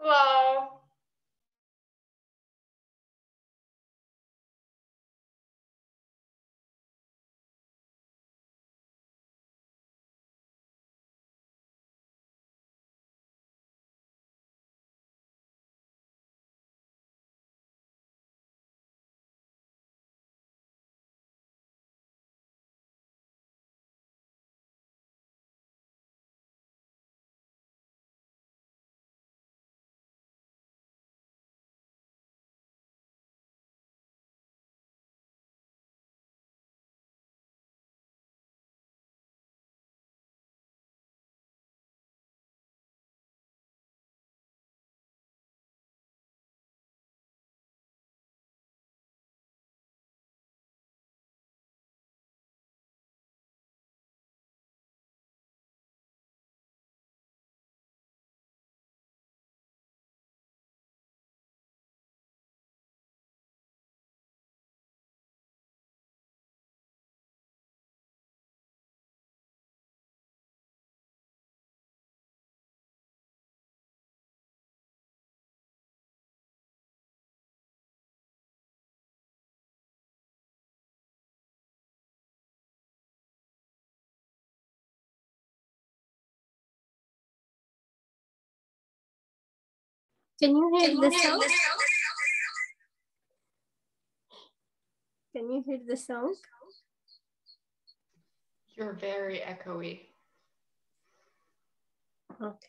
Hello. Can you hear the sound? Can you hear the sound? You're very echoey. Okay.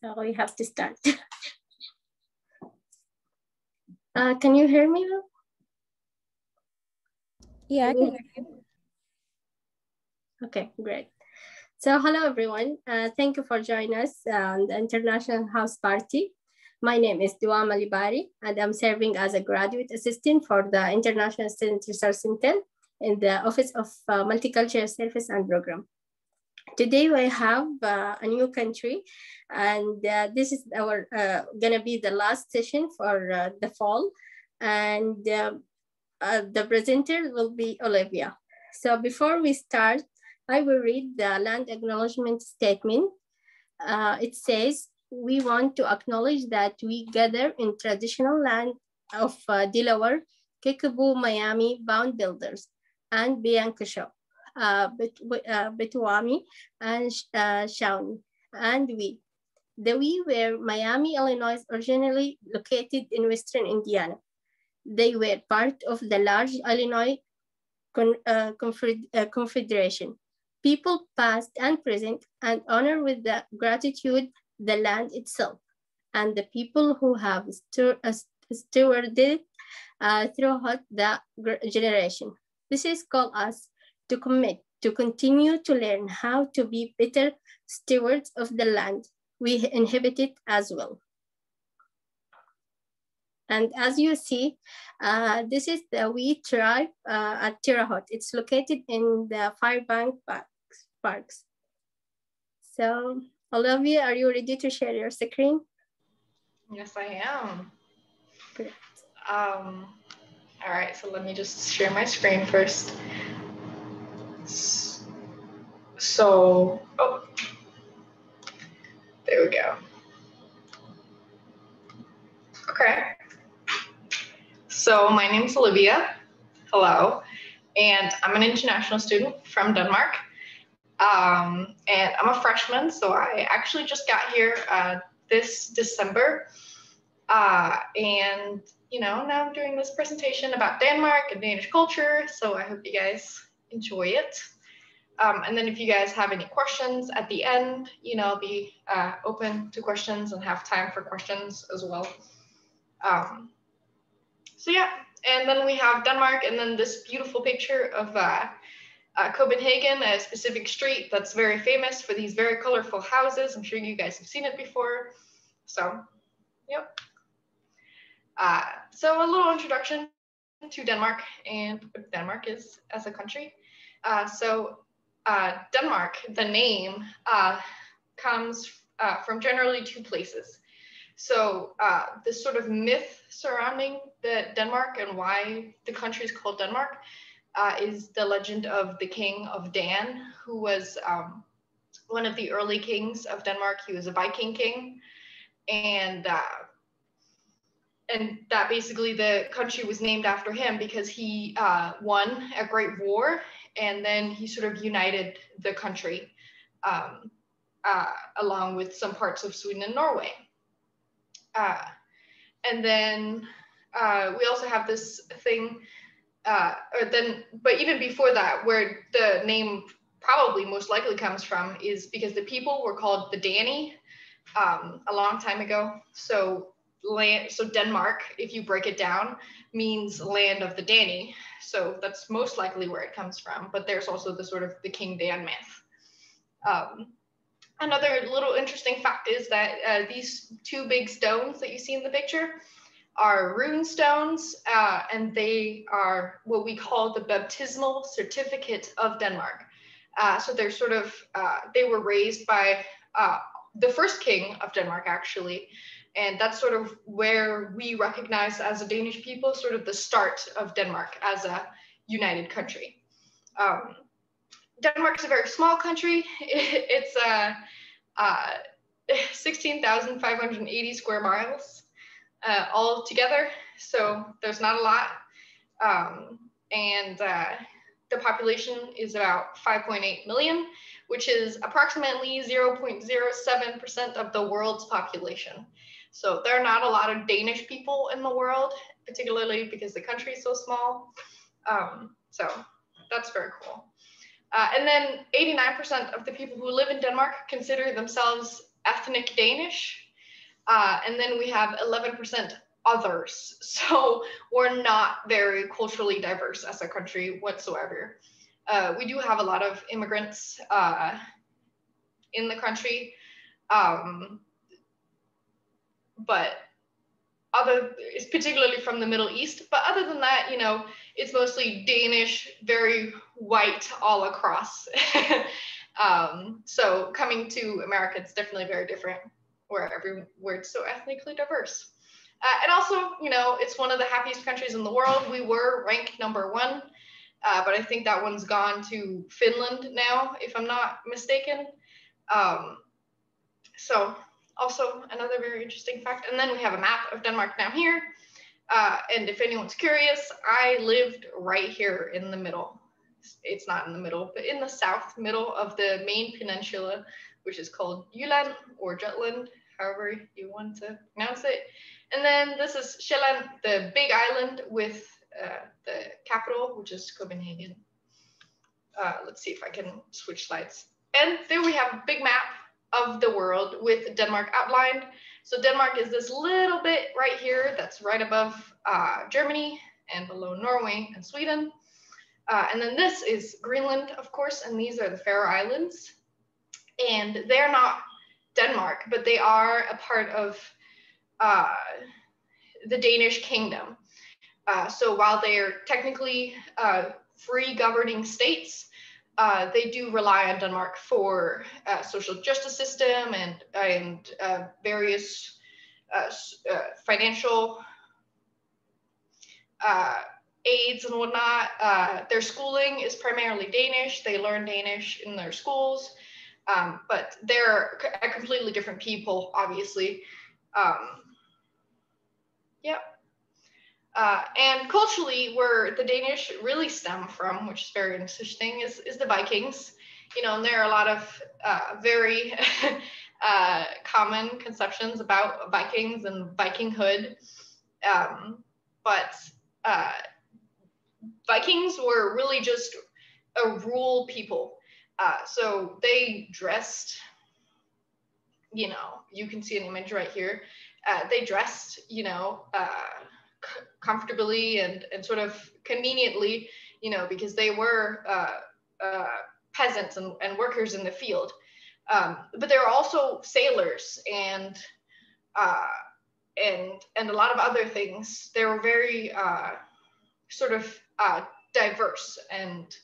So we have to start. uh, can you hear me? Yeah, I can hear you. Okay, great. So hello everyone. Uh, thank you for joining us on the International House Party. My name is Duam Alibari and I'm serving as a graduate assistant for the International Student Resource Center in the Office of uh, Multicultural Service and Program. Today we have uh, a new country and uh, this is our uh, gonna be the last session for uh, the fall and uh, uh, the presenter will be Olivia. So before we start, I will read the land acknowledgement statement. it says, we want to acknowledge that we gather in traditional land of Delaware, Kickapoo, Miami Mound Builders and Piankashaw uh, Potawatomi, and uh, Shawnee, and Wea. The Wea were Miami, Illinois, originally located in Western Indiana. They were part of the large Illinois Con uh, uh, Confederation. People past and present and honor with the gratitude the land itself and the people who have uh, stewarded uh, throughout the generation. This is called us to commit to continue to learn how to be better stewards of the land we inhabited as well. And as you see, uh, this is the Wea tribe uh, at Terre Haute. It's located in the Fairbank parks. parks. So Olivia, are you ready to share your screen? Yes, I am. Great. Um, all right, so let me just share my screen first. So, oh, there we go. Okay. So my name is Olivia. Hello. And I'm an international student from Denmark. Um, and I'm a freshman, so I actually just got here uh, this December. Uh, and, you know, now I'm doing this presentation about Denmark and Danish culture. So I hope you guys enjoy it. Um, and then if you guys have any questions at the end, you know, I'll be uh, open to questions and have time for questions as well. Um, so yeah, and then we have Denmark and then this beautiful picture of uh, uh, Copenhagen, a specific street that's very famous for these very colorful houses. I'm sure you guys have seen it before. So, yep. Uh, so a little introduction to Denmark and what Denmark is as a country. Uh, so uh, Denmark, the name, uh, comes uh, from generally two places. So uh, this sort of myth surrounding the Denmark and why the country is called Denmark uh, is the legend of the king of Dan, who was um, one of the early kings of Denmark. He was a Viking king, and and that basically the country was named after him because he uh, won a great war and then he sort of united the country um, uh, along with some parts of Sweden and Norway. Uh, and then uh, we also have this thing, uh, or then, but even before that, where the name probably most likely comes from is because the people were called the Dani um, a long time ago. So land, so Denmark, if you break it down, means land of the Dani. So that's most likely where it comes from. But there's also the sort of the King Dan myth. Um, another little interesting fact is that uh, these two big stones that you see in the picture are rune stones, uh, and they are what we call the baptismal certificate of Denmark. Uh, so they're sort of, uh, they were raised by uh, the first king of Denmark, actually, and that's sort of where we recognize as a Danish people sort of the start of Denmark as a united country. Um, Denmark is a very small country. It's uh, uh, 16,580 square miles uh, all together. So there's not a lot. Um, and uh, the population is about 5.8 million, which is approximately 0.07% of the world's population. So there are not a lot of Danish people in the world, particularly because the country is so small. Um, so that's very cool. Uh, and then 89% of the people who live in Denmark consider themselves ethnic Danish, uh, and then we have 11% others. So we're not very culturally diverse as a country whatsoever. Uh, we do have a lot of immigrants uh, in the country, um, but other, it's particularly from the Middle East. But other than that, you know, it's mostly Danish, very white all across. um, so coming to America, it's definitely very different where every where it's so ethnically diverse. Uh, and also, you know, it's one of the happiest countries in the world. We were ranked number one, uh, but I think that one's gone to Finland now, if I'm not mistaken. Um, so also another very interesting fact. And then we have a map of Denmark down here. Uh, and if anyone's curious, I lived right here in the middle. It's not in the middle, but in the south middle of the main peninsula, which is called Jylland or Jutland, however you want to pronounce it. And then this is Sjælland, the big island with uh, the capital, which is Copenhagen. Uh, let's see if I can switch slides. And there we have a big map of the world with Denmark outlined. So Denmark is this little bit right here that's right above uh, Germany and below Norway and Sweden. Uh, and then this is Greenland, of course, and these are the Faroe Islands. And they're not Denmark, but they are a part of uh, the Danish kingdom. Uh, so while they are technically uh, free governing states, uh, they do rely on Denmark for uh, social justice system and and uh, various uh, uh, financial uh, aids and whatnot. their schooling is primarily Danish. They learn Danish in their schools, um, but they're a completely different people, obviously. Um, yep. Uh, and culturally, where the Danish really stem from, which is very interesting, is, is the Vikings. You know, and there are a lot of uh, very uh, common conceptions about Vikings and Vikinghood. Um, but uh, Vikings were really just a rural people. Uh, so they dressed, you know, you can see an image right here. Uh, they dressed, you know, comfortably and, and sort of conveniently, you know, because they were uh, uh, peasants and, and workers in the field. Um, but there are also sailors and uh, and and a lot of other things. They were very uh, sort of uh, diverse and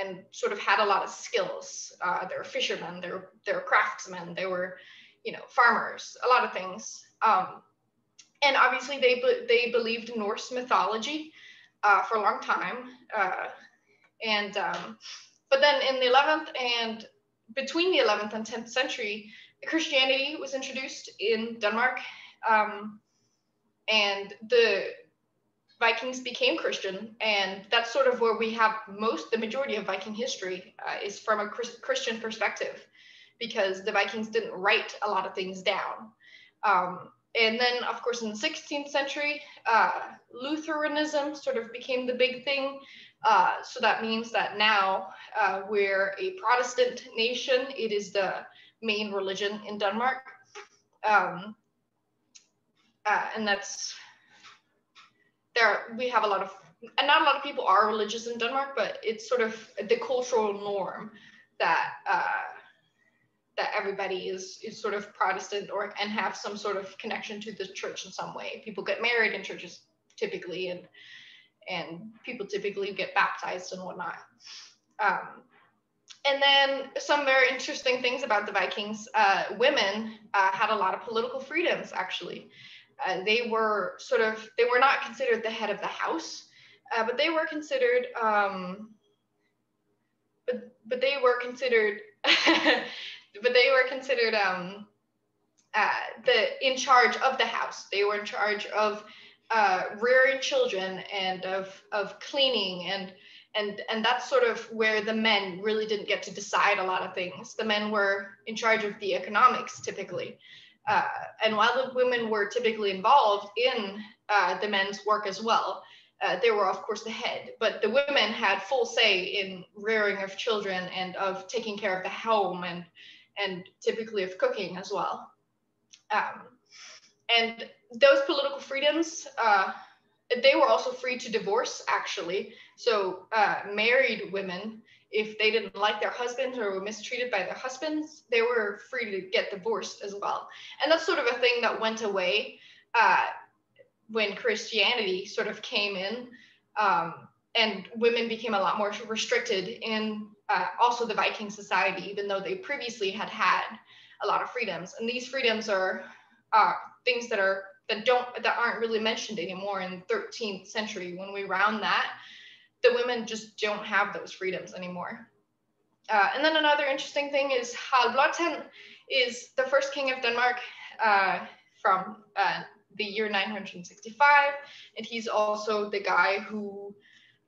and sort of had a lot of skills. Uh, they were fishermen, they were they were craftsmen, they were you know farmers, a lot of things. Um, and obviously they they believed Norse mythology uh, for a long time, uh, and um, but then in the 11th and between the 11th and 10th century, Christianity was introduced in Denmark, um, and the Vikings became Christian, and that's sort of where we have most the majority of Viking history uh, is from a Christian perspective, because the Vikings didn't write a lot of things down. Um, and then, of course, in the 16th century, uh, Lutheranism sort of became the big thing. Uh, so that means that now uh, we're a Protestant nation. It is the main religion in Denmark. Um, uh, and that's there, we have a lot of, and not a lot of people are religious in Denmark, but it's sort of the cultural norm that uh, that everybody is is sort of Protestant or and have some sort of connection to the church in some way. People get married in churches typically, and and people typically get baptized and whatnot. Um, and then some very interesting things about the Vikings: uh, women uh, had a lot of political freedoms. Actually, uh, they were sort of they were not considered the head of the house, uh, but they were considered. Um, but but they were considered but they were considered um, uh, the in charge of the house. They were in charge of uh, rearing children and of of cleaning and and and that's sort of where the men really didn't get to decide a lot of things. The men were in charge of the economics typically. Uh, and while the women were typically involved in uh, the men's work as well, uh, they were of course the head, but the women had full say in rearing of children and of taking care of the home and and typically of cooking as well. Um, and those political freedoms, uh, they were also free to divorce, actually. So uh, married women, if they didn't like their husbands or were mistreated by their husbands, they were free to get divorced as well. And that's sort of a thing that went away uh, when Christianity sort of came in. Um, and women became a lot more restricted in uh, also the Viking society, even though they previously had had a lot of freedoms. And these freedoms are uh, things that are that don't that aren't really mentioned anymore in 13th century. When we round that, the women just don't have those freedoms anymore. Uh, and then another interesting thing is Blåtand is the first king of Denmark uh, from uh, the year 965, and he's also the guy who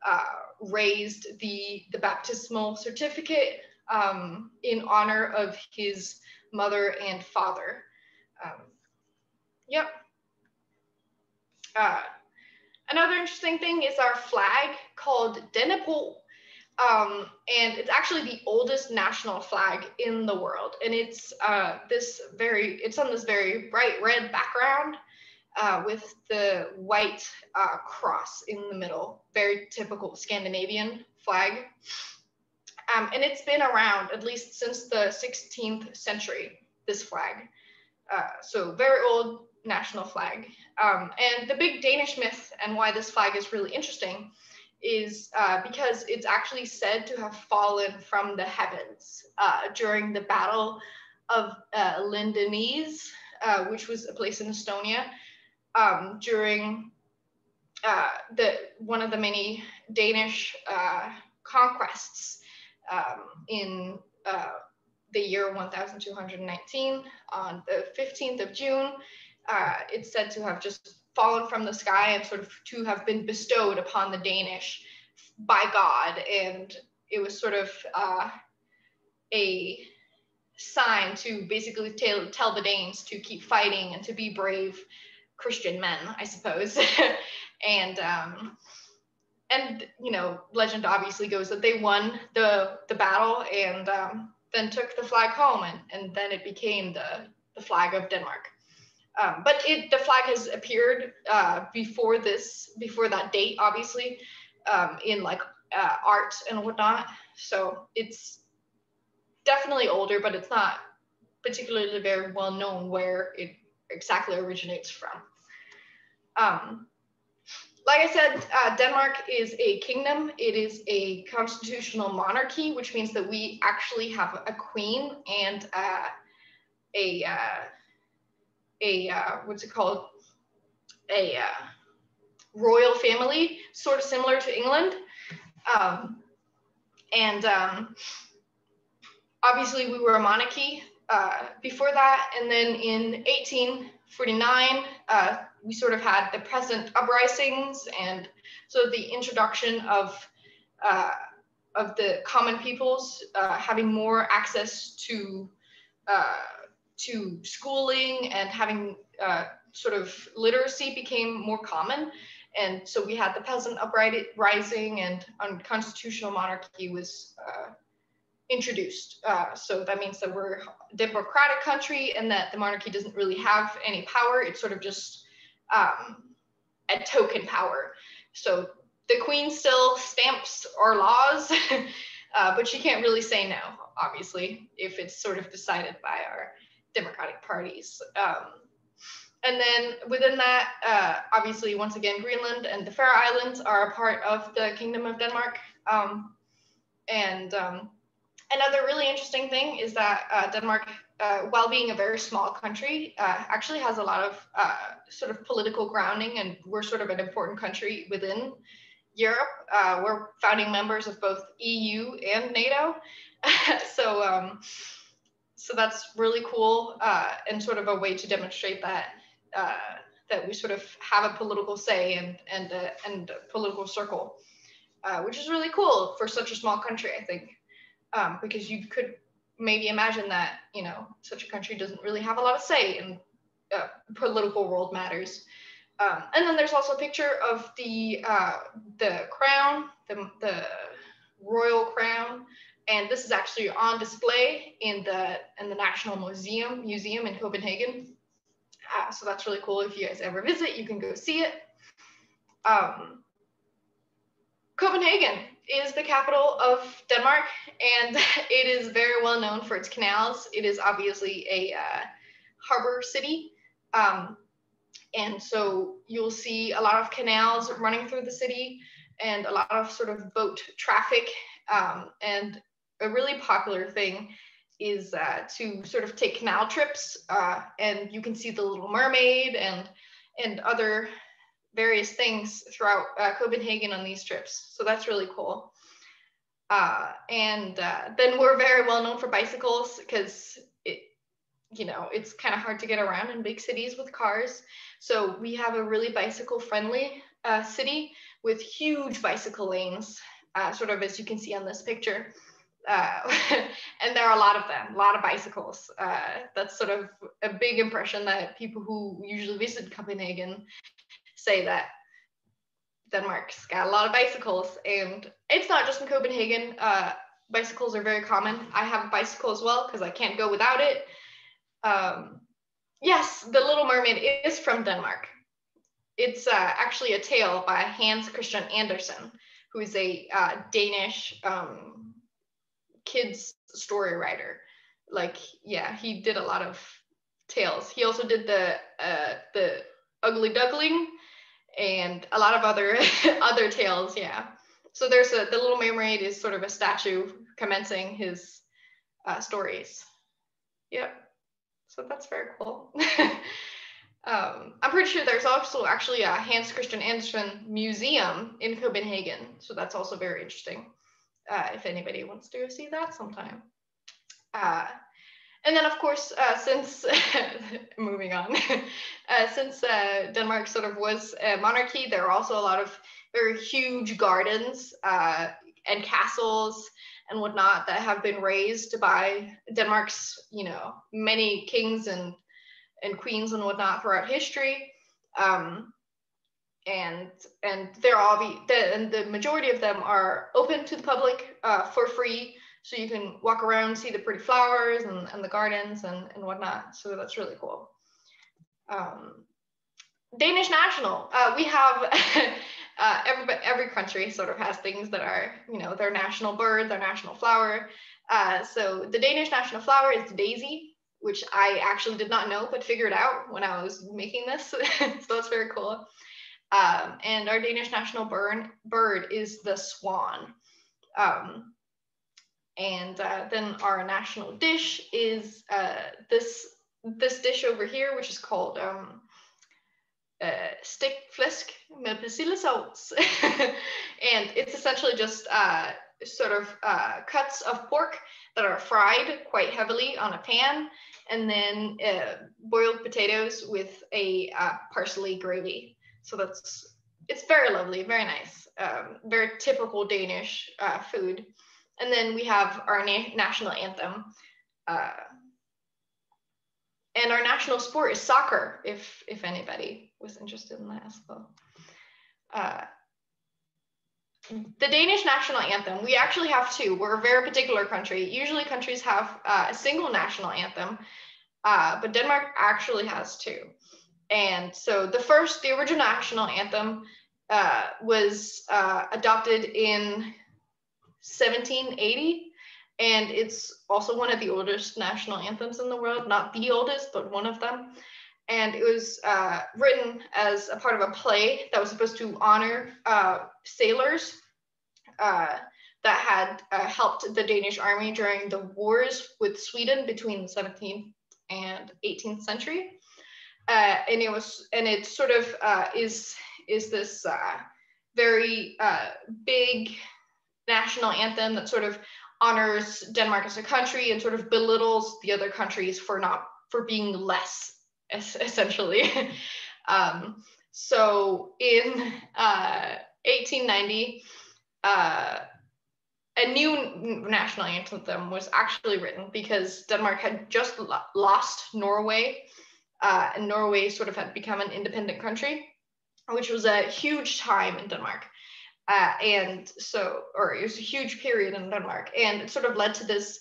uh, raised the, the baptismal certificate um, in honor of his mother and father. Um, yep. Uh, another interesting thing is our flag called Dannebrog. Um, and it's actually the oldest national flag in the world. And it's uh, this very, it's on this very bright red background uh, with the white uh, cross in the middle, very typical Scandinavian flag. Um, and it's been around at least since the 16th century, this flag. Uh, so very old national flag. Um, and the big Danish myth and why this flag is really interesting is uh, because it's actually said to have fallen from the heavens uh, during the Battle of uh, Lyndanisse, uh, which was a place in Estonia, um, during uh, the one of the many Danish uh, conquests um, in uh, the year 1219 on the 15th of June. Uh, it's said to have just fallen from the sky and sort of to have been bestowed upon the Danish by God. And it was sort of uh, a sign to basically tell, tell the Danes to keep fighting and to be brave Christian men, I suppose. and um, and you know, legend obviously goes that they won the the battle and um, then took the flag home, and and then it became the the flag of Denmark. Um, but it the flag has appeared uh, before this before that date, obviously, um, in like uh, art and whatnot. So it's definitely older, but it's not particularly very well known where it exactly originates from. Um, like I said, uh, Denmark is a kingdom. It is a constitutional monarchy, which means that we actually have a queen and uh, a uh, a uh, what's it called? A uh, royal family, sort of similar to England. Um, and um, obviously, we were a monarchy uh, before that, and then in 1849 we sort of had the peasant uprisings and so the introduction of uh, of the common peoples uh, having more access to uh, to schooling and having uh, sort of literacy became more common and so we had the peasant uprising and unconstitutional monarchy was uh, introduced. Uh, so that means that we're a democratic country and that the monarchy doesn't really have any power. It's sort of just um, a token power. So the queen still stamps our laws, uh, but she can't really say no, obviously, if it's sort of decided by our democratic parties. Um, and then within that, uh, obviously, once again, Greenland and the Faroe Islands are a part of the Kingdom of Denmark. Um, and um, another really interesting thing is that uh, Denmark uh, while being a very small country, uh, actually has a lot of uh, sort of political grounding, and we're sort of an important country within Europe. Uh, we're founding members of both EU and NATO, so um, so that's really cool uh, and sort of a way to demonstrate that uh, that we sort of have a political say and and and political circle, which is really cool for such a small country, I think, um, because you could maybe imagine that you know such a country doesn't really have a lot of say in uh, political world matters. Um, and then there's also a picture of the uh, the crown, the, the royal crown, and this is actually on display in the in the National Museum Museum in Copenhagen. Uh, so that's really cool. If you guys ever visit, you can go see it. Um, Copenhagen is the capital of Denmark, and it is very well known for its canals. It is obviously a uh, harbor city. Um, and so you'll see a lot of canals running through the city and a lot of sort of boat traffic. Um, and a really popular thing is uh, to sort of take canal trips uh, and you can see the Little Mermaid and and other various things throughout uh, Copenhagen on these trips. So that's really cool. Uh, and uh, then we're very well known for bicycles because it, you know, it's kind of hard to get around in big cities with cars. So we have a really bicycle friendly uh, city with huge bicycle lanes, sort of as you can see on this picture uh, and there are a lot of them, a lot of bicycles. Uh, that's sort of a big impression that people who usually visit Copenhagen say that Denmark's got a lot of bicycles, and it's not just in Copenhagen. Uh, bicycles are very common. I have a bicycle as well because I can't go without it. Um, yes, The Little Mermaid is from Denmark. It's uh, actually a tale by Hans Christian Andersen, who is a uh, Danish um, kids story writer. Like, yeah, he did a lot of tales. He also did the uh, the Ugly Duckling and a lot of other other tales. Yeah. So there's a the Little Mermaid is sort of a statue commencing his uh, stories. Yep. So that's very cool. um, I'm pretty sure there's also actually a Hans Christian Andersen museum in Copenhagen. So that's also very interesting uh, if anybody wants to go see that sometime. Uh, and then, of course, uh, since moving on, uh, since uh, Denmark sort of was a monarchy, there are also a lot of very huge gardens uh, and castles and whatnot that have been raised by Denmark's, you know, many kings and and queens and whatnot throughout history. Um, and and they're all the, and the majority of them are open to the public uh, for free so you can walk around see the pretty flowers and, and the gardens and, and whatnot. So that's really cool. Um, danish national uh, we have uh, every, every country sort of has things that are you know their national bird their national flower. Uh, so the danish national flower is the daisy which i actually did not know but figured out when i was making this. So that's very cool. Um, and our Danish national bird, bird is the swan. Um, and uh, then our national dish is uh, this this dish over here, which is called um, uh, stegt flæsk med persillesauce. and it's essentially just uh, sort of uh, cuts of pork that are fried quite heavily on a pan, and then uh, boiled potatoes with a uh, parsley gravy. So that's it's very lovely, very nice, um, very typical Danish uh, food. And then we have our na- national anthem. Uh, and our national sport is soccer, if if anybody was interested in that as well. Uh, the Danish national anthem, we actually have two. We're a very particular country. Usually countries have uh, a single national anthem, uh, but Denmark actually has two. And so the first, the original national anthem uh, was uh, adopted in 1780. And it's also one of the oldest national anthems in the world, not the oldest, but one of them. And it was uh, written as a part of a play that was supposed to honor uh, sailors uh, that had uh, helped the Danish army during the wars with Sweden between the 17th and 18th century uh, and it was and it sort of uh, is is this uh, very uh, big national anthem that sort of honors Denmark as a country and sort of belittles the other countries for not for being less essentially. um, so in uh, 1890 uh, a new national anthem was actually written because Denmark had just lost Norway uh, and Norway sort of had become an independent country, which was a huge time in Denmark. Uh, and so, or it was a huge period in Denmark, and it sort of led to this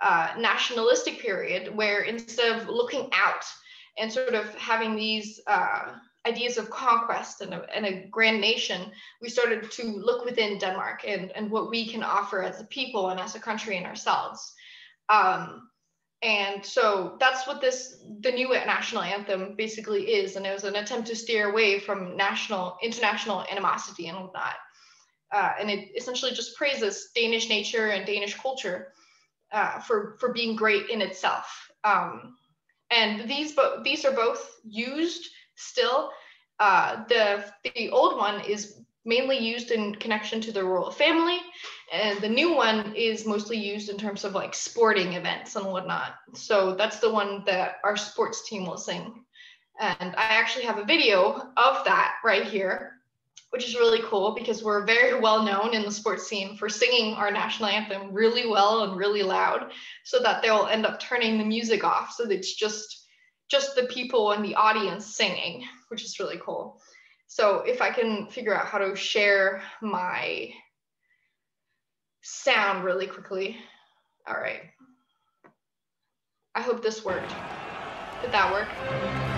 uh, nationalistic period where instead of looking out and sort of having these uh, ideas of conquest and a, and a, grand nation, we started to look within Denmark and, and what we can offer as a people and as a country and ourselves. Um, and so that's what this the new national anthem basically is. And it was an attempt to steer away from national international animosity and whatnot uh, and it essentially just praises danish nature and danish culture uh, for for being great in itself. Um, and these but these are both used still. Uh, the the old one is mainly used in connection to the royal family and the new one is mostly used in terms of like sporting events and whatnot. So that's the one that our sports team will sing. And i actually have a video of that right here which is really cool because we're very well known in the sports scene for singing our national anthem really well and really loud so that they'll end up turning the music off so that it's just just the people in the audience singing which is really cool so if I can figure out how to share my sound really quickly. All right. I hope this worked. Did that work?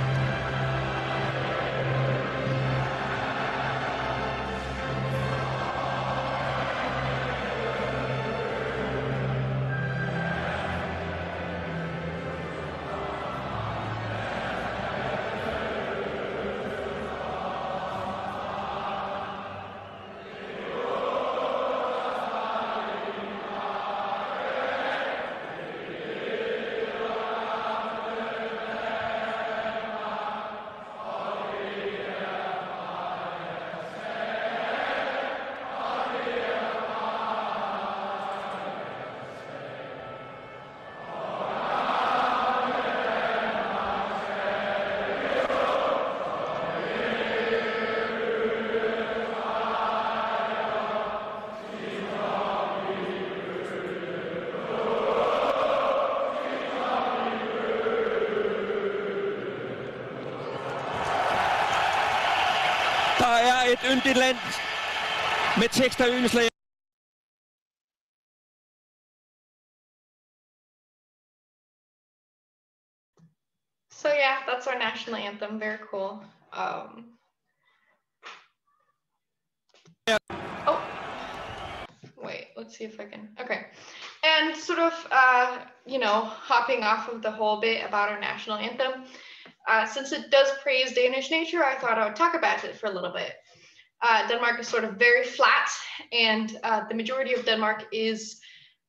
Land med og. So yeah, that's our national anthem. Very cool. Um, yeah. Oh, wait. Let's see if I can. Okay, and sort of, uh, you know, hopping off of the whole bit about our national anthem. Uh, since it does praise Danish nature, I thought I would talk about it for a little bit. Uh, Denmark is sort of very flat, and uh, the majority of Denmark is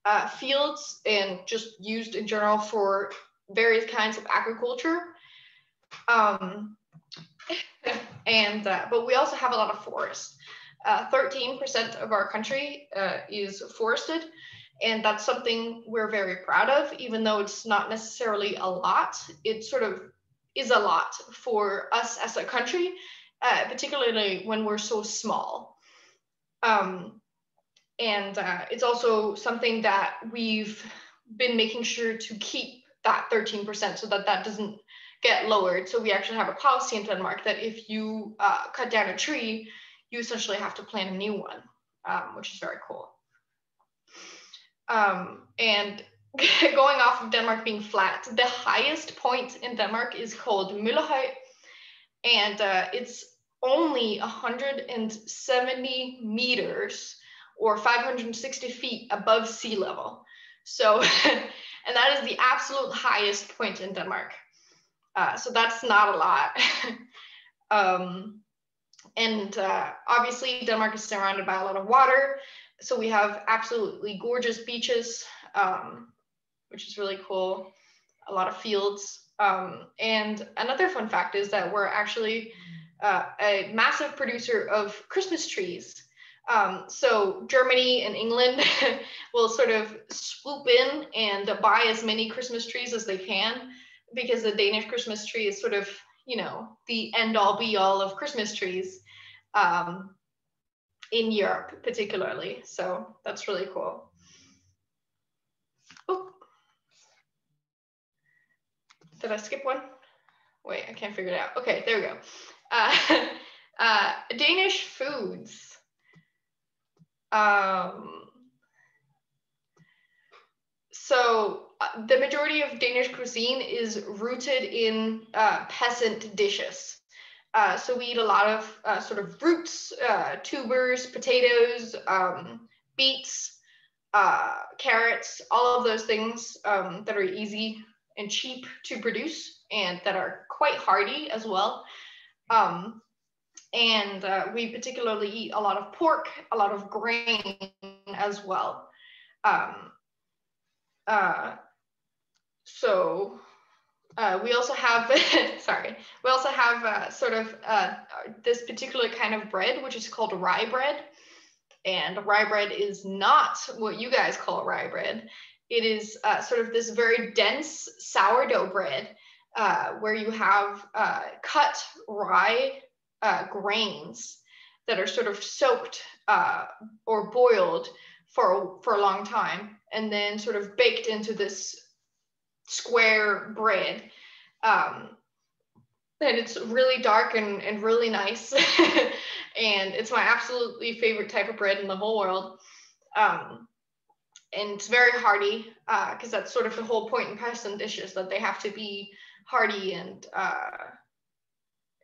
uh, fields and just used in general for various kinds of agriculture. Um, and uh, but we also have a lot of forest. 13% uh, of our country uh, is forested, and that's something we're very proud of, even though it's not necessarily a lot. It sort of is a lot for us as a country uh, particularly when we're so small. Um, and uh, it's also something that we've been making sure to keep that 13% so that that doesn't get lowered. So we actually have a policy in Denmark that if you uh, cut down a tree, you essentially have to plant a new one, um, which is very cool. Um, and going off of Denmark being flat, the highest point in Denmark is called Møllehøj, and uh, it's only 170 meters or 560 feet above sea level. So, and that is the absolute highest point in Denmark. Uh, so that's not a lot. um, and uh, obviously Denmark is surrounded by a lot of water. So we have absolutely gorgeous beaches, um, which is really cool. A lot of fields. Um, and another fun fact is that we're actually uh, a massive producer of Christmas trees. Um, so Germany and England will sort of swoop in and buy as many Christmas trees as they can because the Danish Christmas tree is sort of, you know, the end all be all of Christmas trees um, in Europe, particularly. So that's really cool. Oh. Did I skip one? Wait, I can't figure it out. Okay, there we go. Uh, uh, Danish foods. Um, so uh, the majority of Danish cuisine is rooted in uh, peasant dishes. Uh, so we eat a lot of sort of roots, tubers, potatoes, um, beets, carrots, all of those things um, that are easy and cheap to produce and that are quite hardy as well. Um, and uh, we particularly eat a lot of pork, a lot of grain as well. Um, uh, so uh, we also have, sorry, we also have uh, sort of uh, this particular kind of bread, which is called rye bread. And rye bread is not what you guys call rye bread. It is uh, sort of this very dense sourdough bread uh, where you have uh, cut rye grains that are sort of soaked or boiled for, for a long time and then sort of baked into this square bread. Um, and it's really dark and, and really nice. and it's my absolutely favorite type of bread in the whole world. Um, and it's very hearty because uh, that's sort of the whole point in peasant dishes that they have to be hearty and uh,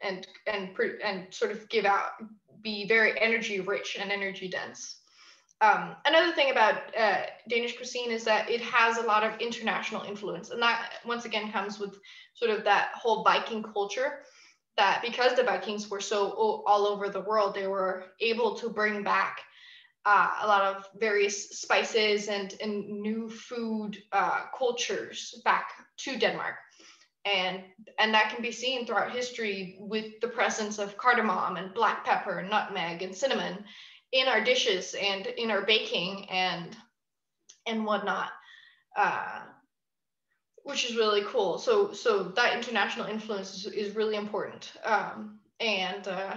and and and sort of give out be very energy rich and energy dense. Um, another thing about uh, Danish cuisine is that it has a lot of international influence, and that once again comes with sort of that whole Viking culture. That because the Vikings were so all over the world, they were able to bring back uh, a lot of various spices and, and new food uh, cultures back to Denmark. And, and that can be seen throughout history with the presence of cardamom and black pepper, and nutmeg, and cinnamon in our dishes and in our baking and and whatnot uh, which is really cool. So so that international influence is, is really important. Um, and uh,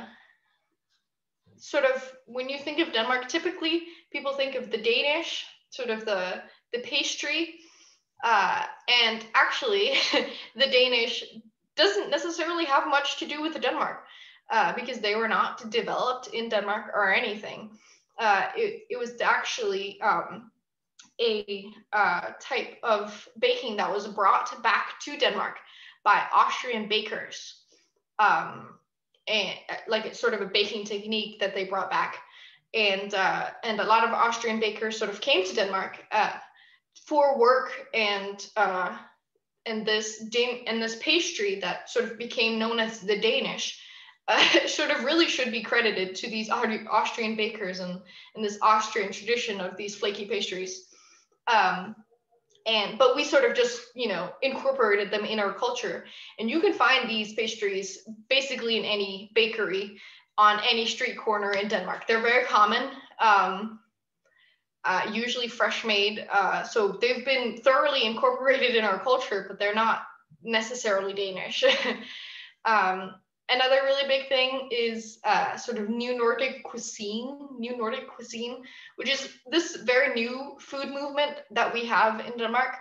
sort of when you think of denmark typically people think of the danish sort of the the pastry uh, and actually the danish doesn't necessarily have much to do with denmark uh, because they were not developed in Denmark or anything. Uh, it, it was actually um, a uh, type of baking that was brought back to Denmark by Austrian bakers. Um, and uh, like it's sort of a baking technique that they brought back. And, uh, and a lot of Austrian bakers sort of came to Denmark for work and uh, and this Dan- and this pastry that sort of became known as the Danish uh, sort of really should be credited to these Austrian bakers and, and this Austrian tradition of these flaky pastries. Um, and but we sort of just you know incorporated them in our culture. And you can find these pastries basically in any bakery on any street corner in denmark. They're very common. Um, uh, usually fresh made uh, so they've been thoroughly incorporated in our culture but they're not necessarily danish um, another really big thing is uh, sort of new Nordic cuisine, new Nordic cuisine, which is this very new food movement that we have in Denmark,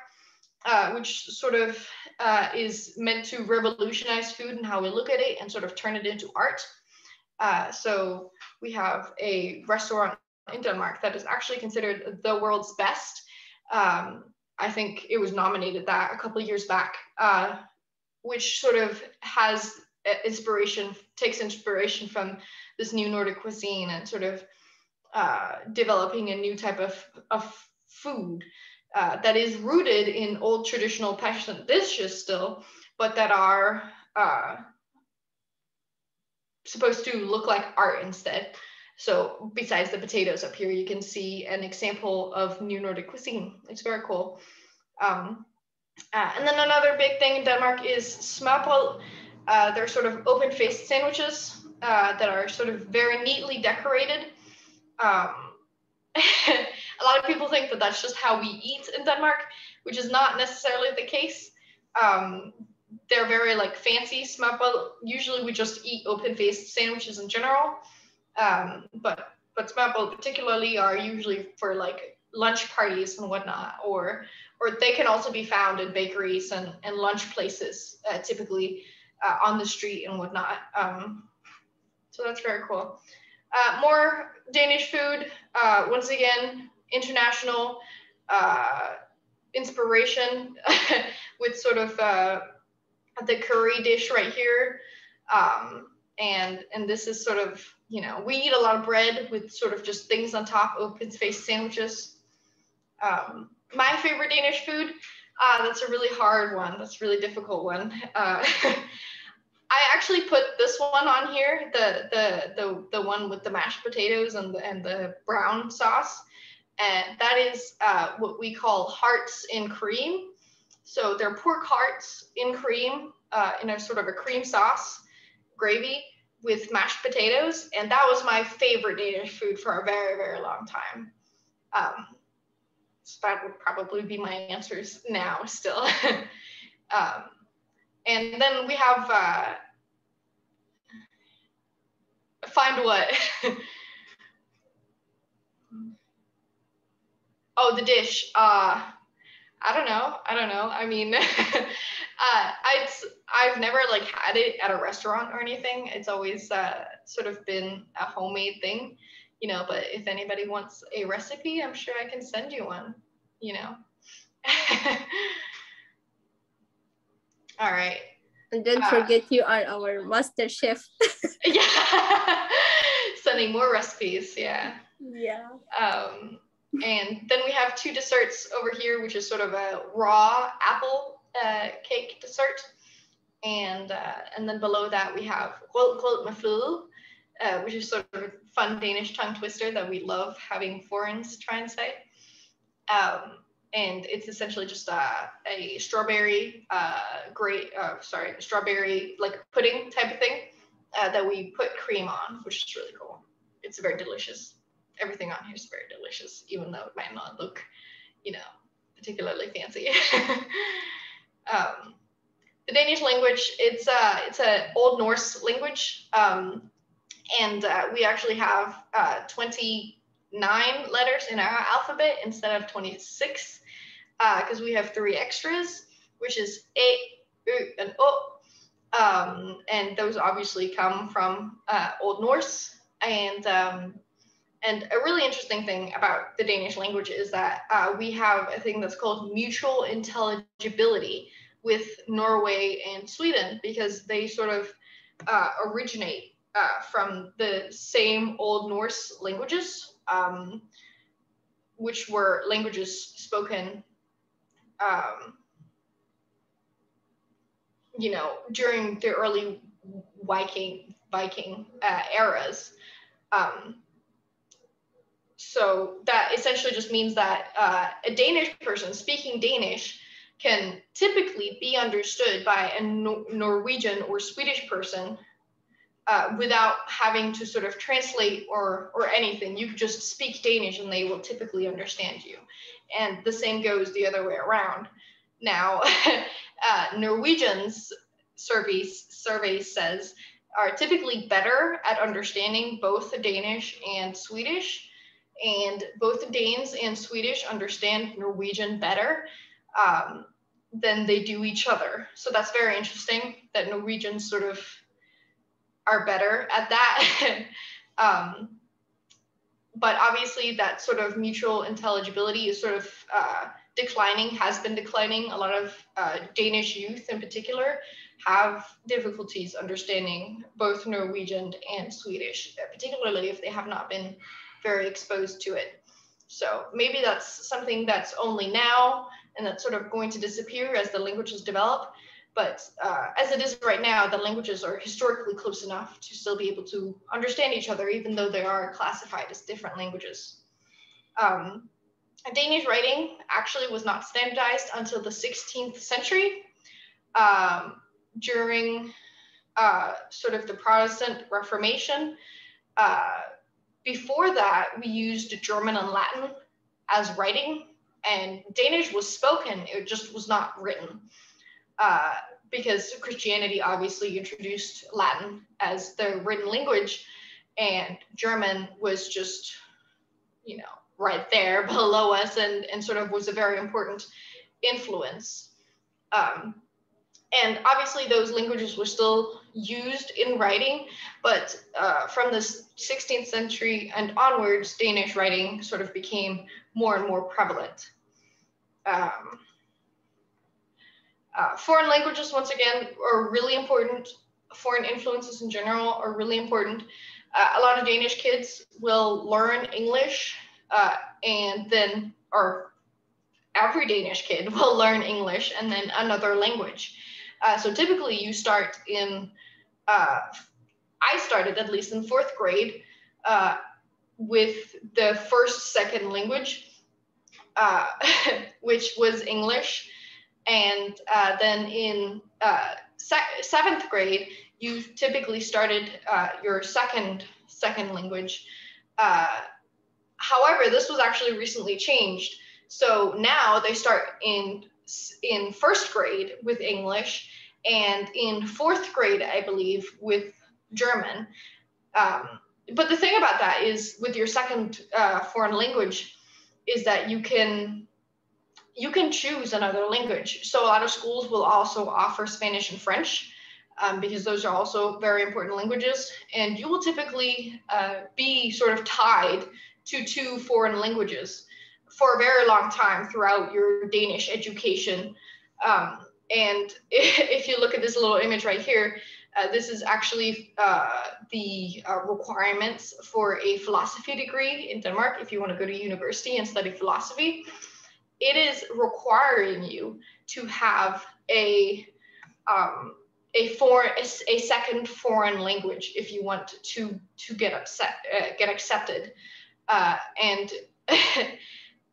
uh, which sort of uh, is meant to revolutionize food and how we look at it and sort of turn it into art. Uh, so we have a restaurant in Denmark that is actually considered the world's best. Um, I think it was nominated that a couple years back, uh, which sort of has inspiration takes inspiration from this new Nordic cuisine and sort of uh, developing a new type of, of food uh, that is rooted in old traditional peasant dishes still, but that are uh, supposed to look like art instead. So besides the potatoes up here, you can see an example of new Nordic cuisine. It's very cool. Um, uh, and then another big thing in Denmark is smørrebrød. Uh, they're sort of open-faced sandwiches uh, that are sort of very neatly decorated. Um, a lot of people think that that's just how we eat in Denmark, which is not necessarily the case. Um, they're very like fancy smørrebrød. Usually we just eat open-faced sandwiches in general. Um, but but smørrebrød particularly are usually for like lunch parties and whatnot, or or they can also be found in bakeries and, and lunch places uh, typically uh, on the street and whatnot. Um, so that's very cool. Uh, more Danish food, uh, once again, international uh, inspiration with sort of uh, the curry dish right here. Um, and, and this is sort of, you know, we eat a lot of bread with sort of just things on top, open space sandwiches. Um, my favorite Danish food, uh, that's a really hard one. That's a really difficult one. Uh, I actually put this one on here, the the the the one with the mashed potatoes and the and the brown sauce, and that is uh, what we call hearts in cream. So they're pork hearts in cream, uh, in a sort of a cream sauce gravy with mashed potatoes, and that was my favorite Danish food for a very very long time. Um, so that would probably be my answers now still. um, and then we have uh, find what? oh, the dish. Uh, I don't know. I don't know. I mean, uh, I'd, I've never like had it at a restaurant or anything. It's always uh, sort of been a homemade thing, you know. But if anybody wants a recipe, I'm sure I can send you one. You know. All right. And don't uh, forget you are our master chef. yeah. Sending more recipes. Yeah. Yeah. Um, and then we have two desserts over here, which is sort of a raw apple uh, cake dessert. And uh, and then below that we have rødgrød uh, which is sort of a fun Danish tongue twister that we love having foreigners try and say. Um, and it's essentially just a, a strawberry uh, great uh, sorry strawberry like pudding type of thing uh, that we put cream on which is really cool. It's very delicious. Everything on here is very delicious even though it might not look you know particularly fancy. Um, the danish language it's a, it's an old norse language um, and uh, we actually have uh, 29 letters in our alphabet instead of 26 because uh, we have three extras, which is A, U, and O. Um, and those obviously come from uh, Old Norse. And, um, and a really interesting thing about the Danish language is that uh, we have a thing that's called mutual intelligibility with Norway and Sweden because they sort of uh, originate uh, from the same Old Norse languages, um, which were languages spoken um, you know, during the early Viking Viking uh, eras. Um, so that essentially just means that uh, a Danish person speaking Danish can typically be understood by a no- Norwegian or Swedish person uh, without having to sort of translate or or anything. You could just speak Danish and they will typically understand you and the same goes the other way around. Now, uh, Norwegians surveys survey says are typically better at understanding both Danish and Swedish, and both Danes and Swedish understand Norwegian better um, than they do each other. So that's very interesting that Norwegians sort of are better at that. um, but obviously that sort of mutual intelligibility is sort of uh, declining, has been declining. A lot of uh, Danish youth in particular have difficulties understanding both Norwegian and Swedish, particularly if they have not been very exposed to it. So maybe that's something that's only now and that's sort of going to disappear as the languages develop. But uh, as it is right now, the languages are historically close enough to still be able to understand each other, even though they are classified as different languages. Um, Danish writing actually was not standardized until the 16th century um, during uh, sort of the Protestant Reformation. Uh, before that, we used German and Latin as writing, and Danish was spoken, it just was not written uh, because Christianity obviously introduced Latin as the written language, and German was just, you know, right there below us and, and sort of was a very important influence. Um, and obviously those languages were still used in writing, but uh, from the 16th century and onwards, Danish writing sort of became more and more prevalent. Um, uh, foreign languages, once again, are really important. Foreign influences in general are really important. Uh, a lot of Danish kids will learn English uh, and then, or every Danish kid will learn English and then another language. Uh, so typically you start in, uh, I started at least in fourth grade uh, with the first second language, uh, which was English. And uh, then in uh, se- seventh grade, you typically started your second second language. however, this was actually recently changed. So now they start in in first grade with English and in fourth grade, I believe, with German. Um, but the thing about that is with your second uh, foreign language is that you can you can choose another language. So a lot of schools will also offer Spanish and French um, because those are also very important languages. And you will typically uh, be sort of tied to two foreign languages for a very long time throughout your Danish education. Um, and if you look at this little image right here, uh, this is actually uh, the uh, requirements for a philosophy degree in Denmark if you want to go to university and study philosophy. It is requiring you to have a um, a foreign a, second foreign language if you want to to get upset uh, get accepted uh, and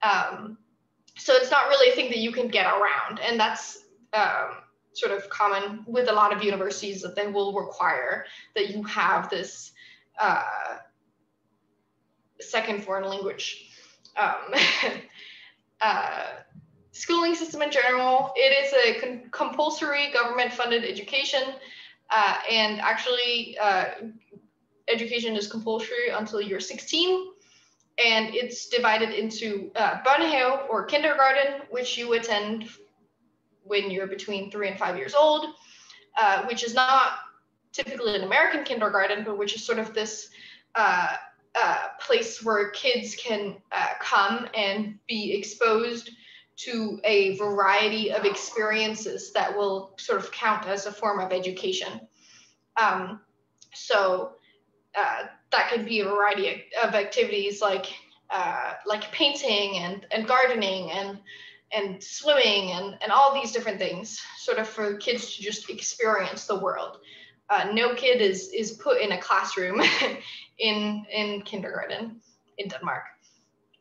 um, so it's not really a thing that you can get around and that's um, sort of common with a lot of universities that they will require that you have this uh, second foreign language um, uh, schooling system in general. It is a con- compulsory government funded education. Uh, and actually, uh, education is compulsory until you're 16 and it's divided into uh, børnehave or kindergarten, which you attend when you're between three and five years old, uh, which is not typically an American kindergarten, but which is sort of this uh, uh, place where kids can uh, come and be exposed to a variety of experiences that will sort of count as a form of education. Um, so uh, that could be a variety of activities like uh, like painting and, and gardening and and swimming and, and all these different things sort of for kids to just experience the world. Uh, no kid is is put in a classroom in in kindergarten in denmark.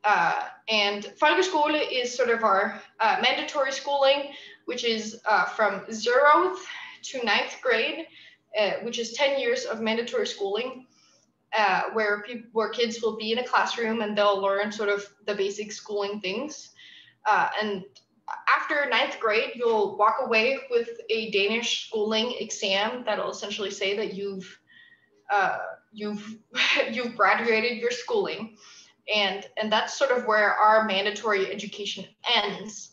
Uh, and folkeskole is sort of our uh, mandatory schooling which is uh, from zeroth to ninth grade uh, which is 10 years of mandatory schooling uh, where people where kids will be in a classroom and they'll learn sort of the basic schooling things uh, and after ninth grade, you'll walk away with a Danish schooling exam that'll essentially say that you've uh, you've you've graduated your schooling, and and that's sort of where our mandatory education ends.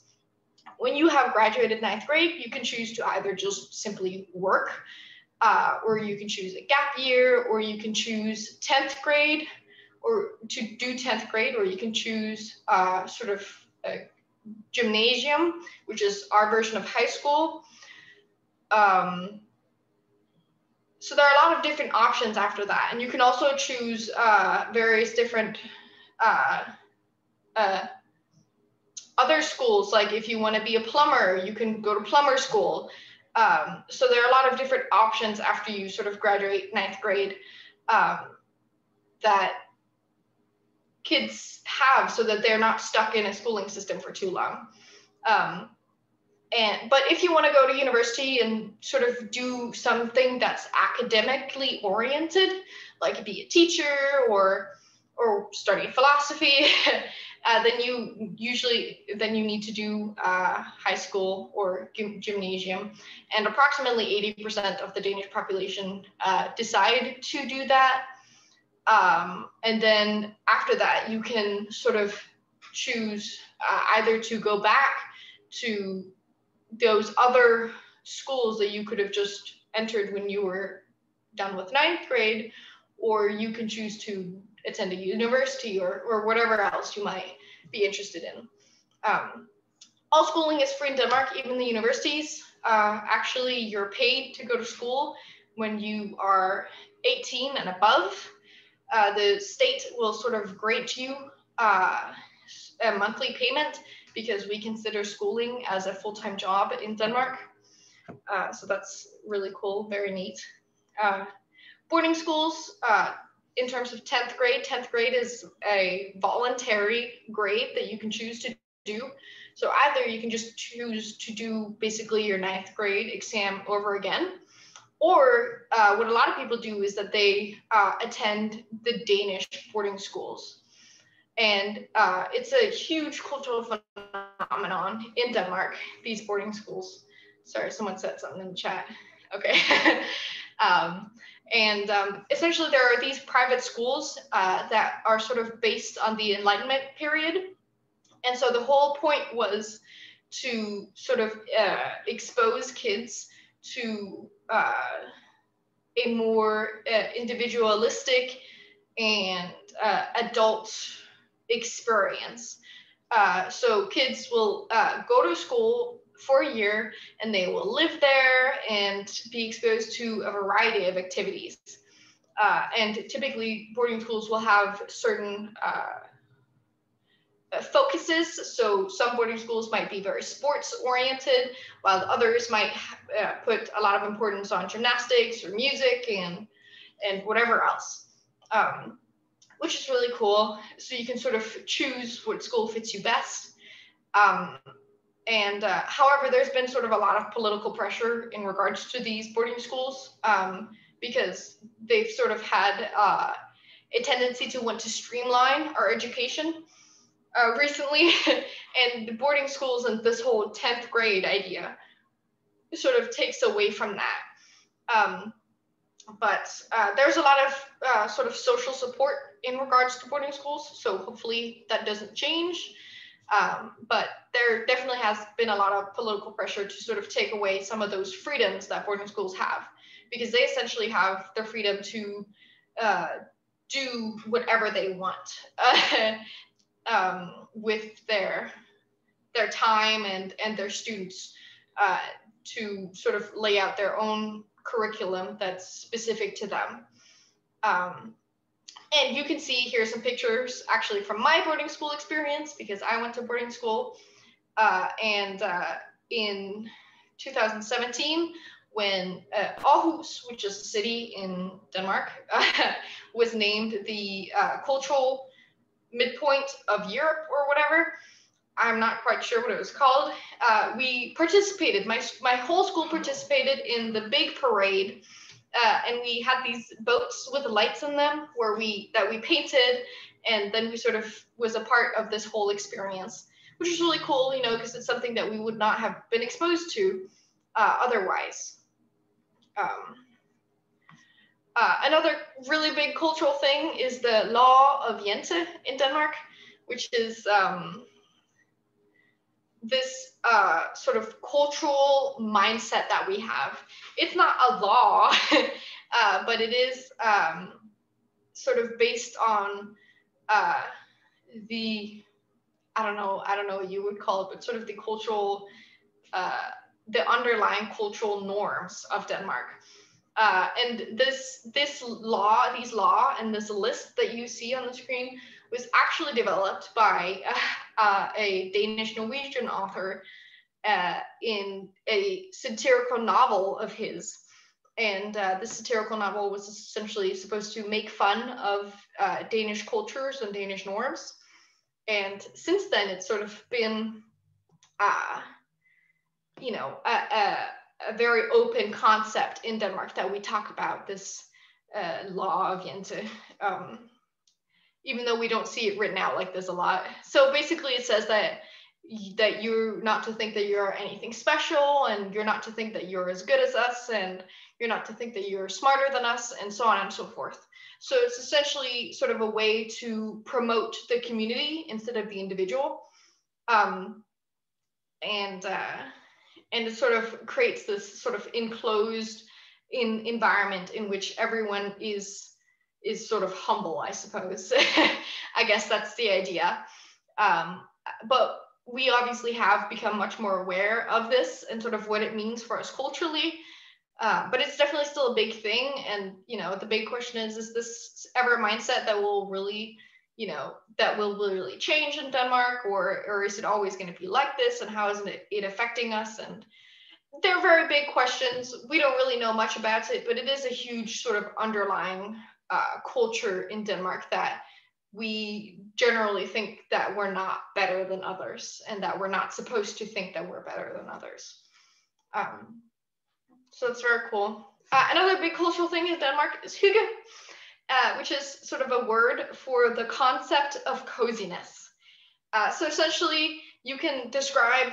When you have graduated ninth grade, you can choose to either just simply work, uh, or you can choose a gap year, or you can choose tenth grade, or to do tenth grade, or you can choose uh, sort of a gymnasium, which is our version of high school. Um, so there are a lot of different options after that. And you can also choose uh, various different uh, uh, other schools. Like if you want to be a plumber, you can go to plumber school. Um, so there are a lot of different options after you sort of graduate ninth grade um, that kids have so that they're not stuck in a schooling system for too long. Um, and but if you want to go to university and sort of do something that's academically oriented, like be a teacher or or study philosophy, uh, then you usually then you need to do uh, high school or gymnasium, and approximately 80% of the Danish population uh, decide to do that. Um, and then after that, you can sort of choose uh, either to go back to those other schools that you could have just entered when you were done with ninth grade, or you can choose to attend a university or, or whatever else you might be interested in. Um, all schooling is free in Denmark, even the universities. Uh, actually, you're paid to go to school when you are 18 and above. Uh, the state will sort of grant you uh, a monthly payment because we consider schooling as a full-time job in Denmark. Uh, so that's really cool, very neat. Uh, boarding schools, uh, in terms of 10th grade, 10th grade is a voluntary grade that you can choose to do. So either you can just choose to do basically your ninth grade exam over again, or uh, what a lot of people do is that they uh, attend the Danish boarding schools. And uh, it's a huge cultural phenomenon in Denmark, these boarding schools. Sorry, someone said something in the chat. Okay. um, and um, essentially, there are these private schools uh, that are sort of based on the Enlightenment period. And so the whole point was to sort of uh, expose kids to uh, a more uh, individualistic and uh, adult experience. Uh, so kids will uh, go to school for a year and they will live there and be exposed to a variety of activities. Uh, and typically, boarding schools will have certain focuses. So, some boarding schools might be very sports oriented, while others might uh, put a lot of importance on gymnastics or music and, and whatever else. Um, which is really cool. So you can sort of choose what school fits you best. Um, and uh, however, there's been sort of a lot of political pressure in regards to these boarding schools um, because they've sort of had uh, a tendency to want to streamline our education uh, recently. and the boarding schools and this whole 10th grade idea sort of takes away from that. Um, but uh, there's a lot of uh, sort of social support in regards to boarding schools. So hopefully that doesn't change. Um, but there definitely has been a lot of political pressure to sort of take away some of those freedoms that boarding schools have, because they essentially have the freedom to uh, do whatever they want um, with their their time and and their students uh, to sort of lay out their own curriculum that's specific to them. Um, and you can see here some pictures actually from my boarding school experience because I went to boarding school. Uh, and uh, in 2017, when uh, Aarhus, which is a city in Denmark, was named the uh, cultural midpoint of Europe or whatever, I'm not quite sure what it was called. Uh, we participated, my, my whole school participated in the big parade uh, and we had these boats with lights in them where we that we painted and then we sort of was a part of this whole experience which is really cool you know because it's something that we would not have been exposed to uh, otherwise um, uh, another really big cultural thing is the law of Jante in Denmark, which is um, this uh, sort of cultural mindset that we have. It's not a law, uh, but it is um, sort of based on uh, the I don't know I don't know what you would call it, but sort of the cultural uh, the underlying cultural norms of Denmark. Uh, and this this law, these law, and this list that you see on the screen was actually developed by uh, a Danish Norwegian author uh, in a satirical novel of his. And uh, the satirical novel was essentially supposed to make fun of uh, Danish cultures and Danish norms. And since then, it's sort of been, uh, you know, a, a, very open concept in Denmark that we talk about this uh, law of Jante. Um, even though we don't see it written out like this a lot. So basically, it says that that you're not to think that you're anything special and you're not to think that you're as good as us and you're not to think that you're smarter than us and so on and so forth so it's essentially sort of a way to promote the community instead of the individual um, and uh, and it sort of creates this sort of enclosed in environment in which everyone is is sort of humble, I suppose. I guess that's the idea. Um, but we obviously have become much more aware of this and sort of what it means for us culturally. Uh, but it's definitely still a big thing. And, you know, the big question is, is this ever a mindset that will really, you know, that will really change in Denmark or, or is it always going to be like this? And how is it, it affecting us? And they're very big questions. We don't really know much about it, but it is a huge sort of underlying uh, culture in Denmark that we generally think that we're not better than others and that we're not supposed to think that we're better than others. Um, so it's very cool. Uh, another big cultural thing in Denmark is hygge, uh, which is sort of a word for the concept of coziness. Uh, so essentially, you can describe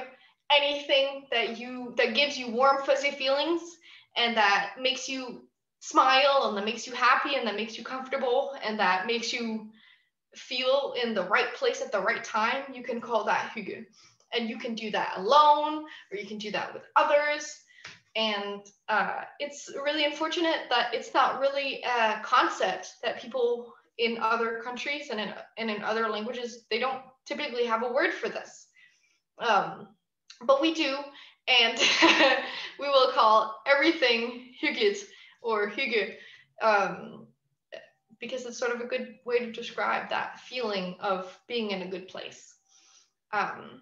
anything that you that gives you warm, fuzzy feelings and that makes you smile and that makes you happy and that makes you comfortable and that makes you feel in the right place at the right time, you can call that hygge. And you can do that alone or you can do that with others. And uh, it's really unfortunate that it's not really a concept that people in other countries and in, and in other languages, they don't typically have a word for this. Um, but we do, and we will call everything hygget or hygge um, because it's sort of a good way to describe that feeling of being in a good place. Um,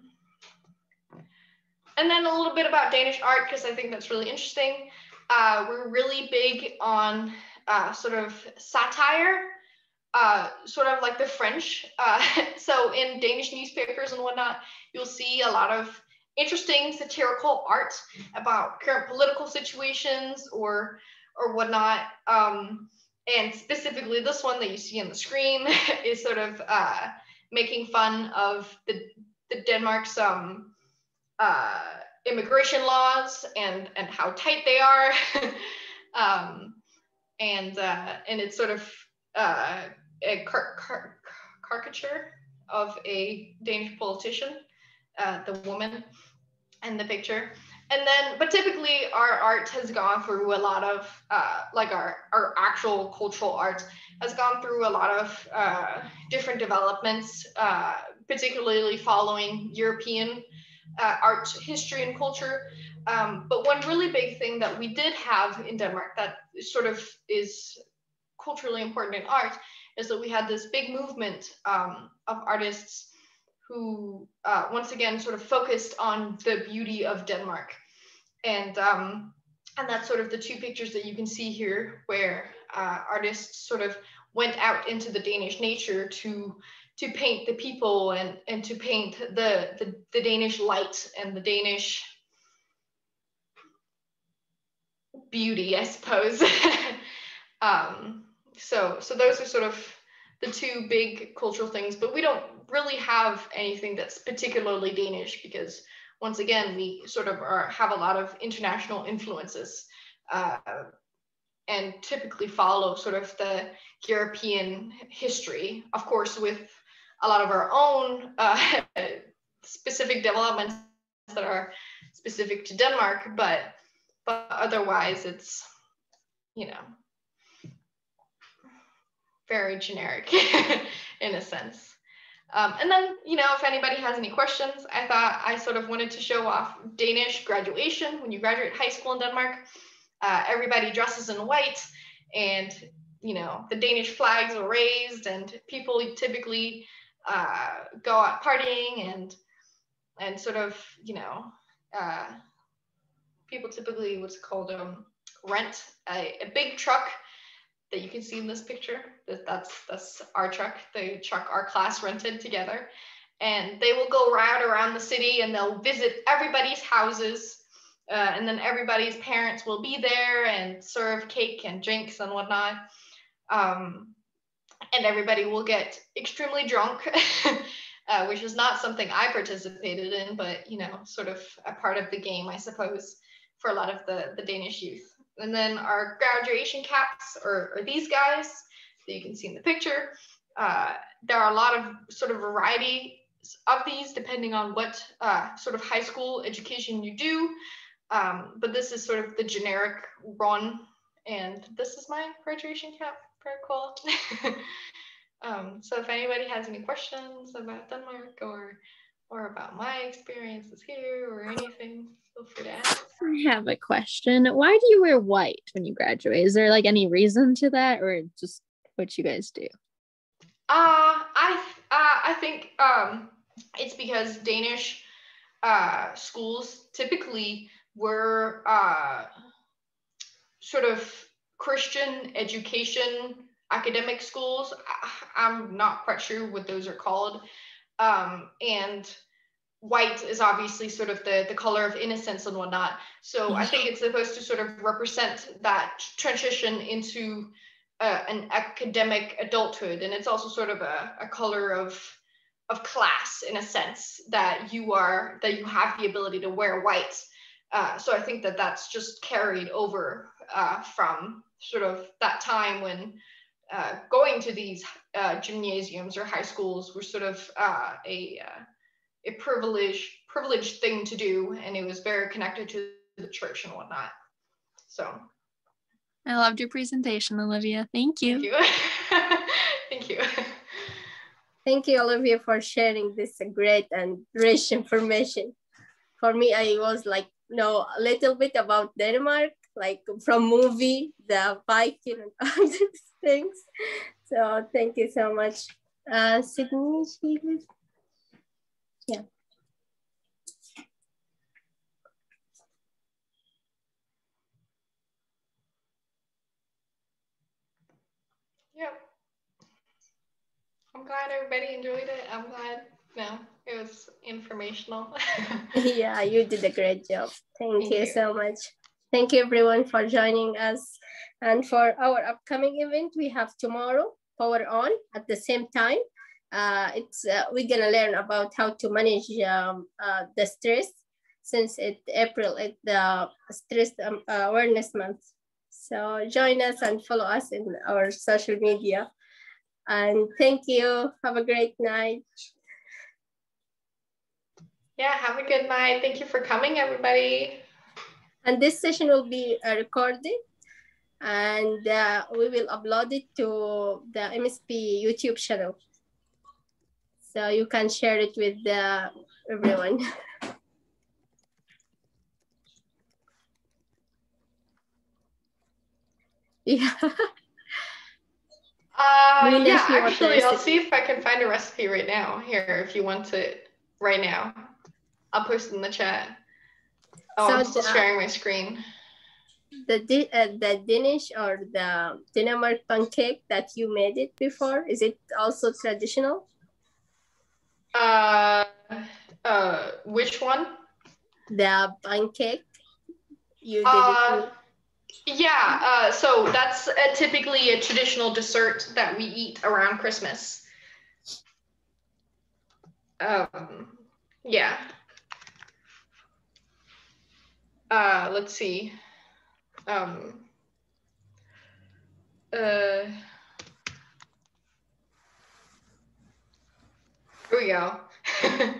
and then a little bit about Danish art because I think that's really interesting. Uh, we're really big on uh, sort of satire, uh, sort of like the French. Uh, so in Danish newspapers and whatnot, you'll see a lot of interesting satirical art about current political situations or or whatnot. Um, and specifically, this one that you see on the screen is sort of uh, making fun of the, the Denmark's um, uh, immigration laws and and how tight they are, um, and uh, and it's sort of uh, a car- car- caricature of a Danish politician, uh, the woman, in the picture. And then but typically our art has gone through a lot of uh, like our our actual cultural art has gone through a lot of uh, different developments uh, particularly following european uh, art history and culture. Um, but one really big thing that we did have in denmark that sort of is culturally important in art is that we had this big movement um, of artists who uh, once again sort of focused on the beauty of Denmark. And um, and that's sort of the two pictures that you can see here where uh, artists sort of went out into the Danish nature to to paint the people and and to paint the the, the Danish light and the Danish beauty, I suppose. um, so so those are sort of the two big cultural things, but we don't really have anything that's particularly Danish because once again, we sort of are, have a lot of international influences uh, and typically follow sort of the European history, of course, with a lot of our own uh, specific developments that are specific to Denmark, but but otherwise it's you know very generic in a sense. Um, and then, you know, if anybody has any questions, I thought I sort of wanted to show off Danish graduation. When you graduate high school in Denmark, uh, everybody dresses in white and, you know, the Danish flags are raised and people typically uh, go out partying and, and sort of, you know, uh, people typically what's called um, rent a, a big truck that you can see in this picture. That that's that's our truck, the truck our class rented together. And they will go round around the city and they'll visit everybody's houses. Uh, and then everybody's parents will be there and serve cake and drinks and whatnot. Um, and everybody will get extremely drunk, uh, which is not something I participated in, but you know, sort of a part of the game, I suppose, for a lot of the, the Danish youth. And then our graduation caps are, are these guys that you can see in the picture. Uh, there are a lot of sort of variety of these depending on what uh, sort of high school education you do. Um, but this is sort of the generic run. And this is my graduation cap. Very cool. um, so if anybody has any questions about Denmark or or about my experiences here or anything, feel free to ask. I have a question. Why do you wear white when you graduate? Is there like any reason to that or just what you guys do? Uh, I uh, I think um, it's because Danish uh, schools typically were uh, sort of Christian education academic schools. I, am not quite sure what those are called. Um, and white is obviously sort of the, the color of innocence and whatnot. So I think it's supposed to sort of represent that transition into uh, an academic adulthood. And it's also sort of a, a color of of class in a sense that you are that you have the ability to wear white. Uh, so I think that that's just carried over uh, from sort of that time when uh, going to these uh, gymnasiums or high schools were sort of uh, a uh, a privileged privileged thing to do, and it was very connected to the church and whatnot. So, I loved your presentation, Olivia. Thank you. Thank you. Thank you. Thank you, Olivia, for sharing this great and rich information. For me, I was like, know a little bit about Denmark, like from movie, the Viking and all these things. So thank you so much. Uh, Sydney, yeah. Yep. I'm glad everybody enjoyed it. I'm glad, no, it was informational. yeah, you did a great job. Thank, Thank you, you so much. Thank you everyone for joining us. And for our upcoming event, we have tomorrow, Power On at the same time. Uh, it's uh, We're gonna learn about how to manage um, uh, the stress since it April, it's the Stress um, Awareness Month. So join us and follow us in our social media. And thank you. Have a great night. Yeah, have a good night. Thank you for coming, everybody. And this session will be uh, recorded and uh, we will upload it to the MSP YouTube channel. So you can share it with uh, everyone. yeah. Uh, yeah, actually, I'll see if I can find a recipe right now. Here, if you want it right now, I'll post in the chat. Oh, so I'm still the, sharing my screen. The uh, the Danish or the Denmark pancake that you made it before, is it also traditional? Uh, uh, which one? The pancake. You did uh, it. Yeah, uh, so that's a, typically a traditional dessert that we eat around Christmas. Um, yeah. Uh, let's see. Um, uh, here we go.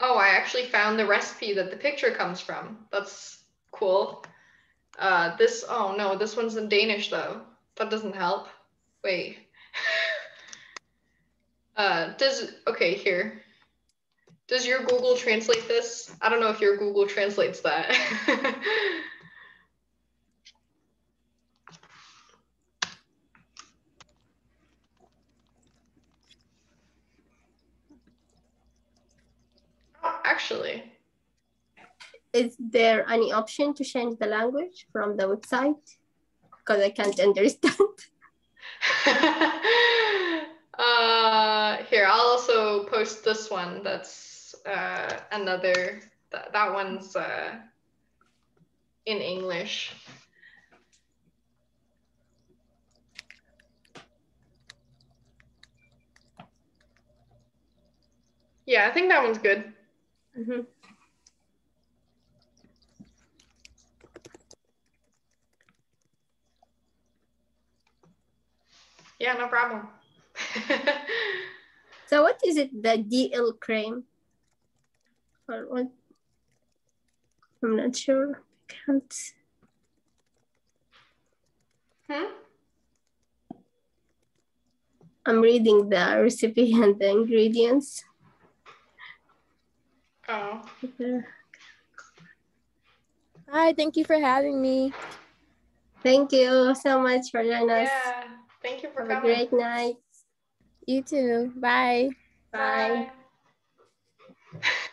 oh, I actually found the recipe that the picture comes from. That's cool. Uh, this, oh no, this one's in Danish though. That doesn't help. Wait. uh, does, okay, here. Does your Google translate this? I don't know if your Google translates that. oh, actually. Is there any option to change the language from the website? Because I can't understand. uh, here, I'll also post this one that's uh, another, th that one's uh, in English. Yeah, I think that one's good. Mm -hmm. Yeah, no problem. so what is it, the DL cream? Or what? I'm not sure. I Can't. Hmm? I'm reading the recipe and the ingredients. Oh. Hi, thank you for having me. Thank you so much for joining us. Yeah. Thank you for Have a great night. You too. Bye. Bye.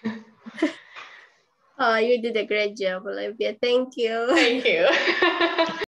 Oh, you did a great job, Olivia. Thank you. Thank you.